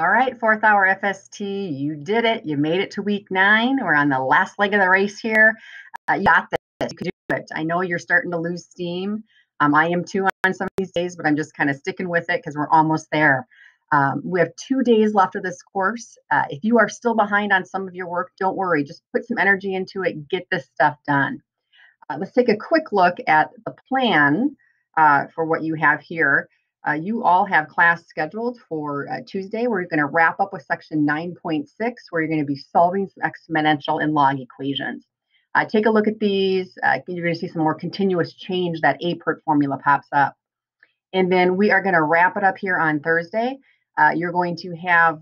All right, fourth hour FST, you did it. You made it to week nine. We're on the last leg of the race here. Uh, you got this. You can do it. I know you're starting to lose steam. Um, I am too on some of these days, but I'm just kind of sticking with it because we're almost there. Um, we have two days left of this course. Uh, if you are still behind on some of your work, don't worry. Just put some energy into it. Get this stuff done. Uh, let's take a quick look at the plan uh, for what you have here. Uh, you all have class scheduled for uh, Tuesday. We're going to wrap up with section 9.6, where you're going to be solving some exponential and log equations. Uh, take a look at these. Uh, you're going to see some more continuous change. That APERT formula pops up. And then we are going to wrap it up here on Thursday. Uh, you're going to have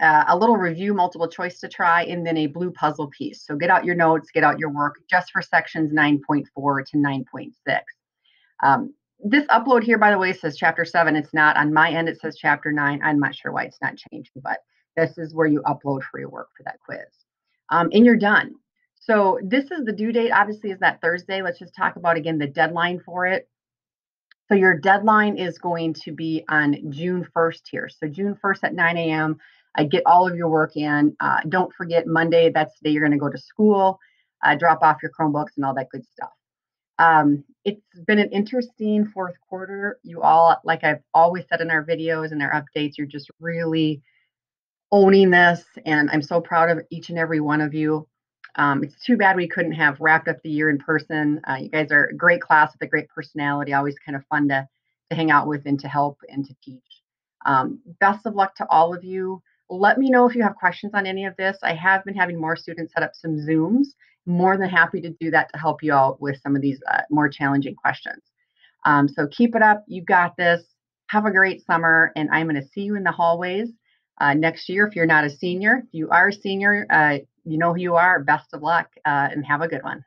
uh, a little review multiple choice to try and then a blue puzzle piece. So get out your notes, get out your work just for sections 9.4 to 9.6. Um, this upload here, by the way, says chapter seven. It's not on my end. It says chapter nine. I'm not sure why it's not changing, but this is where you upload for your work for that quiz. Um, and you're done. So this is the due date. Obviously, is that Thursday. Let's just talk about again the deadline for it. So your deadline is going to be on June 1st here. So June 1st at 9 a.m. I get all of your work in. Uh, don't forget Monday. That's the day you're going to go to school, uh, drop off your Chromebooks and all that good stuff. Um, it's been an interesting fourth quarter. You all, like I've always said in our videos and our updates, you're just really owning this. And I'm so proud of each and every one of you. Um, it's too bad we couldn't have wrapped up the year in person. Uh, you guys are a great class with a great personality, always kind of fun to, to hang out with and to help and to teach. Um, best of luck to all of you. Let me know if you have questions on any of this. I have been having more students set up some Zooms more than happy to do that to help you out with some of these uh, more challenging questions. Um, so keep it up. You got this. Have a great summer, and I'm going to see you in the hallways uh, next year. If you're not a senior, if you are a senior, uh, you know who you are. Best of luck, uh, and have a good one.